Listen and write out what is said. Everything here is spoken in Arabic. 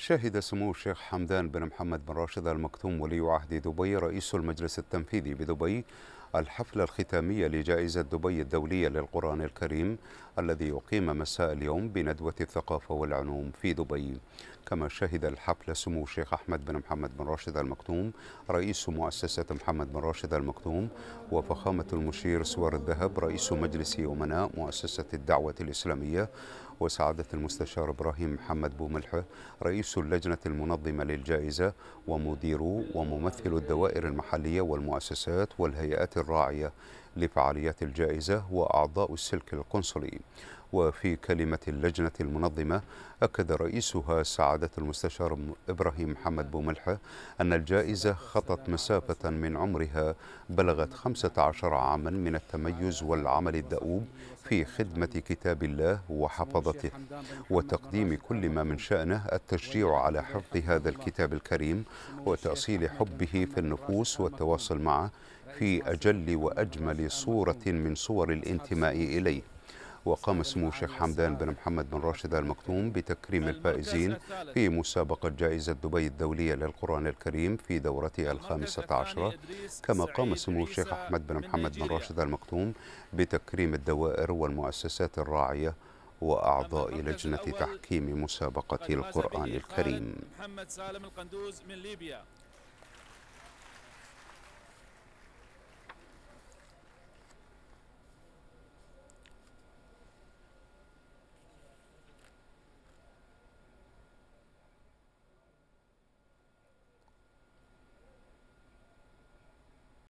شهد سمو الشيخ حمدان بن محمد بن راشد المكتوم ولي عهد دبي رئيس المجلس التنفيذي بدبي الحفل الختامي لجائزة دبي الدولية للقرآن الكريم الذي يقيم مساء اليوم بندوة الثقافة والعلوم في دبي. كما شهد الحفل سمو الشيخ أحمد بن محمد بن راشد المكتوم رئيس مؤسسة محمد بن راشد المكتوم وفخامة المشير سوار الذهب رئيس مجلس أمناء مؤسسة الدعوة الإسلامية وسعادة المستشار إبراهيم محمد بوملحة رئيس اللجنة المنظمة للجائزة ومديرو وممثل الدوائر المحلية والمؤسسات والهيئات الراعية لفعاليات الجائزة وأعضاء السلك القنصلي. وفي كلمة اللجنة المنظمة أكد رئيسها سعادة المستشار إبراهيم محمد بوملحة أن الجائزة خطت مسافة من عمرها بلغت 15 عاما من التميز والعمل الدؤوب في خدمة كتاب الله وحفظته وتقديم كل ما من شأنه التشجيع على حفظ هذا الكتاب الكريم وتأصيل حبه في النفوس والتواصل معه في أجل وأجمل صورة من صور الانتماء إليه. وقام سمو الشيخ حمدان بن محمد بن راشد المكتوم بتكريم الفائزين في مسابقة جائزة دبي الدولية للقرآن الكريم في دورتها الخامسة عشرة كما قام سمو الشيخ أحمد بن محمد بن راشد المكتوم بتكريم الدوائر والمؤسسات الراعية وأعضاء لجنة تحكيم مسابقة القرآن الكريم. محمد سالم القندوز من ليبيا.